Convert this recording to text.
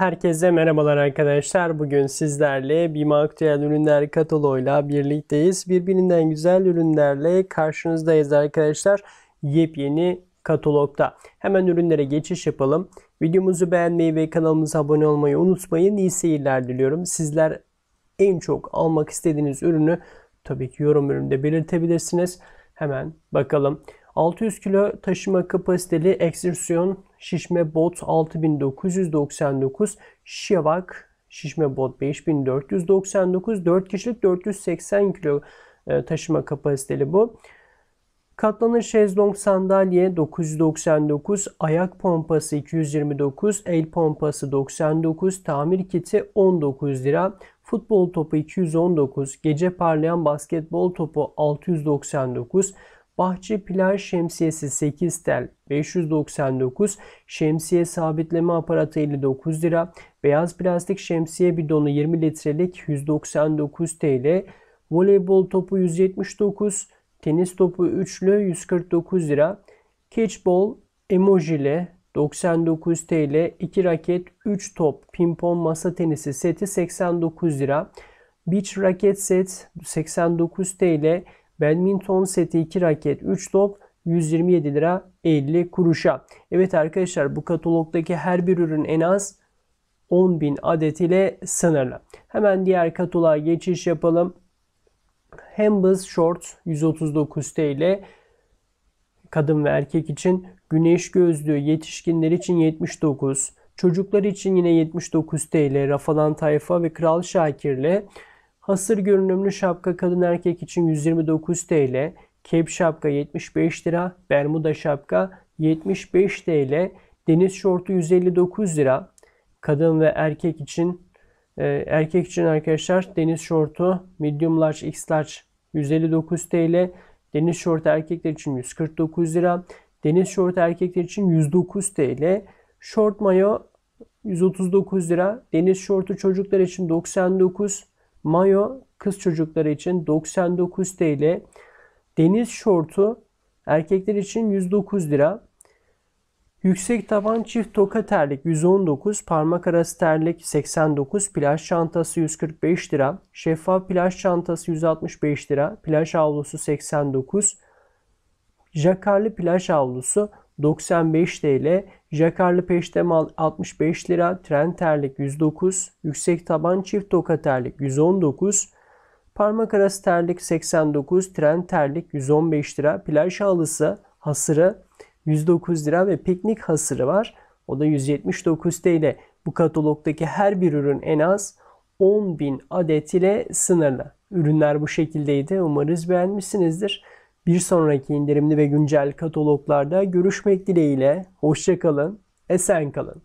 Herkese merhabalar arkadaşlar. Bugün sizlerle BİMA Aktüel Ürünler kataloğuyla birlikteyiz. Birbirinden güzel ürünlerle karşınızdayız arkadaşlar. Yepyeni katalogda. Hemen ürünlere geçiş yapalım. Videomuzu beğenmeyi ve kanalımıza abone olmayı unutmayın. İyi seyirler diliyorum. Sizler en çok almak istediğiniz ürünü tabii ki yorum bölümünde belirtebilirsiniz. Hemen bakalım. 600 kilo taşıma kapasiteli Exertion şişme bot 6999, Şivak şişme bot 5499, 4 kişilik 480 kilo e, taşıma kapasiteli bu. Katlanır şezlong sandalye 999, ayak pompası 229, el pompası 99, tamir kiti 19 lira, futbol topu 219, gece parlayan basketbol topu 699, Bahçe plaj şemsiyesi 8 tel 599, şemsiye sabitleme aparatı 59 lira, beyaz plastik şemsiye bidonu 20 litrelik 199 TL, voleybol topu 179, tenis topu üçlü 149 lira, catchball emojili 99 TL, 2 raket 3 top pimpon masa tenisi seti 89 lira, beach raket set 89 TL, Badminton seti 2 raket 3 top 127 lira 50 kuruşa. Evet arkadaşlar bu katalogdaki her bir ürün en az 10.000 adet ile sınırlı. Hemen diğer kataloğa geçiş yapalım. Hembus Short 139 TL. Kadın ve erkek için güneş gözlüğü yetişkinler için 79. Çocuklar için yine 79 TL. Rafadan Tayfa ve Kral Şakir'le Hasır görünümlü şapka kadın erkek için 129 TL. Kep şapka 75 lira. Bermuda şapka 75 TL. Deniz şortu 159 lira. Kadın ve erkek için e, erkek için arkadaşlar deniz şortu medium large x large 159 TL. Deniz şortu erkekler için 149 lira. Deniz şortu erkekler için 109 TL. Şort mayo 139 lira. Deniz şortu çocuklar için 99 Mayo kız çocukları için 99 TL. Deniz şortu erkekler için 109 lira. Yüksek taban çift toka terlik 119, parmak arası terlik 89, plaj çantası 145 lira, şeffaf plaj çantası 165 lira, plaj havlusu 89, jakarlı plaj havlusu 95 TL, jakarlı peştemal 65 lira, tren terlik 109, yüksek taban çift toka terlik 119, parmak arası terlik 89, tren terlik 115 lira, plaj halısı hasırı 109 lira ve piknik hasırı var. O da 179 TL. Bu katalogdaki her bir ürün en az 10.000 adet ile sınırlı. Ürünler bu şekildeydi. Umarız beğenmişsinizdir. Bir sonraki indirimli ve güncel kataloglarda görüşmek dileğiyle. Hoşçakalın, esen kalın.